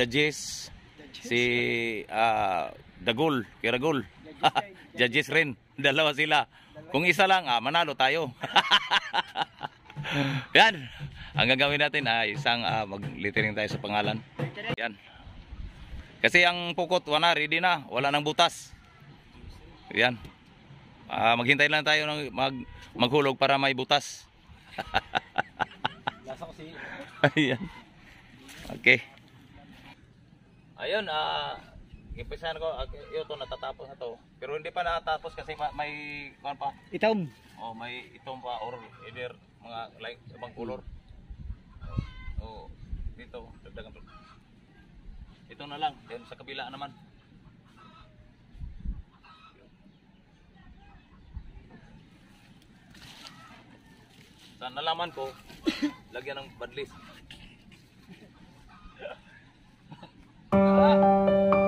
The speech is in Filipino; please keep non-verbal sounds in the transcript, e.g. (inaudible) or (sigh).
Judges, si ah, Dagol, Kiragol. (laughs) Judges rin. Dalawa sila. Kung isa lang, ah, manalo tayo. (laughs) Yan. Ang gagawin natin ay isang ah, mag-littering tayo sa pangalan. Yan. Kasi ang pukot, wala, ready na. Wala nang butas. Yan. Ah, maghintay lang tayo ng mag, maghulog para may butas. (laughs) Lasa ko si... Ayan. Okay. Ayun, ah, impisahan ko, ah, ito natatapos na to. Pero hindi pa natatapos kasi ma- may, kuwan pa, Itom. oh, may itong pa or either mga like ibang color. Oh, dito, dagdagan to. Ito na lang, then sa kabila naman. Sa nalaman ko, (coughs) lagyan ng badlis. Hindi